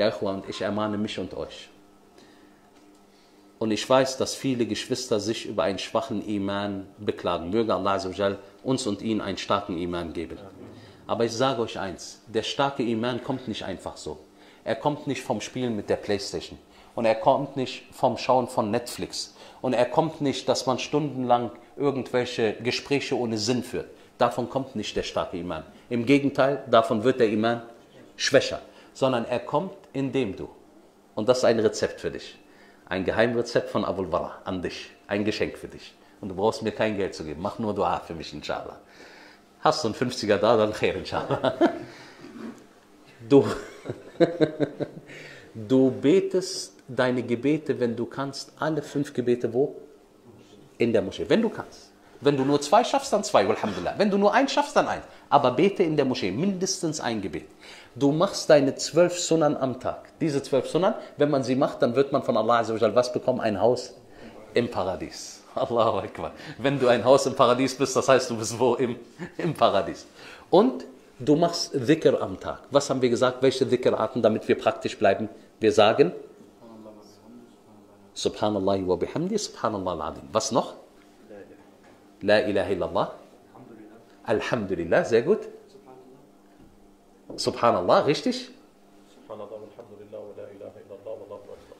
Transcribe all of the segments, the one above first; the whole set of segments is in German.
Ja, Ikhwa, und ich ermahne mich und euch. Und ich weiß, dass viele Geschwister sich über einen schwachen Iman beklagen. Möge Allah uns und ihnen einen starken Iman geben. Aber ich sage euch eins, der starke Iman kommt nicht einfach so. Er kommt nicht vom Spielen mit der Playstation. Und er kommt nicht vom Schauen von Netflix. Und er kommt nicht, dass man stundenlang irgendwelche Gespräche ohne Sinn führt. Davon kommt nicht der starke Iman. Im Gegenteil, davon wird der Iman schwächer. Sondern er kommt, indem du, und das ist ein Rezept für dich, ein Geheimrezept von Abul Wara an dich, ein Geschenk für dich. Und du brauchst mir kein Geld zu geben, mach nur Dua für mich, inshallah. Hast du einen 50er da, dann khair, inshallah. Du, du betest deine Gebete, wenn du kannst, alle fünf Gebete wo? In der Moschee, wenn du kannst. Wenn du nur zwei schaffst, dann zwei, Alhamdulillah. Wenn du nur eins schaffst, dann eins. Aber bete in der Moschee, mindestens ein Gebet. Du machst deine zwölf Sunnen am Tag. Diese zwölf Sunnen, wenn man sie macht, dann wird man von Allah Azzawajal was bekommen? Ein Haus im Paradies. Allahu Akbar. Wenn du ein Haus im Paradies bist, das heißt, du bist wo? Im, im Paradies. Und du machst Dhikr am Tag. Was haben wir gesagt? Welche Dhikrarten, damit wir praktisch bleiben? Wir sagen Subhanallah wa bihamdi, Subhanallah al-Azim. Was noch? La ilaha illallah. Alhamdulillah, sehr gut. Subhanallah, richtig?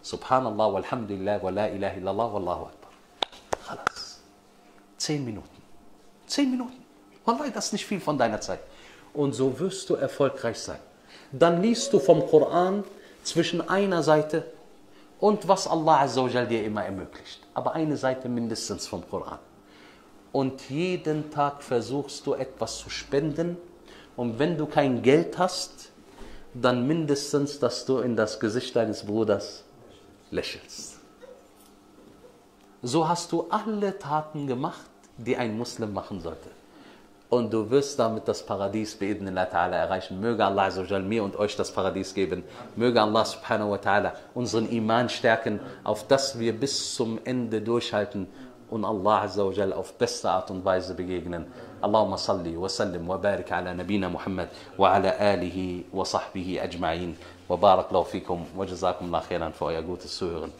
Subhanallah walhamdulillah wa la ilaha illallah wallahu akbar. Khalas. Zehn Minuten. Zehn Minuten. Wallahi, das ist nicht viel von deiner Zeit. Und so wirst du erfolgreich sein. Dann liest du vom Koran zwischen einer Seite und was Allah Azzawajal dir immer ermöglicht. Aber eine Seite mindestens vom Koran. Und jeden Tag versuchst du etwas zu spenden. Und wenn du kein Geld hast, dann mindestens, dass du in das Gesicht deines Bruders lächelst. So hast du alle Taten gemacht, die ein Muslim machen sollte. Und du wirst damit das Paradies bi'idnillah ta'ala erreichen. Möge Allah Azzawajal mir und euch das Paradies geben. Möge Allah subhanahu wa ta'ala unseren Iman stärken, auf dass wir bis zum Ende durchhalten und Allah Azzawajal auf beste Art und Weise begegnen. Allahumma salli wa sallim wa barik ala nabina Muhammad wa ala alihi wa sahbihi ajma'in. Wa barak lau fikum wa jazakum Allah khairan für euer gutes Zuhören.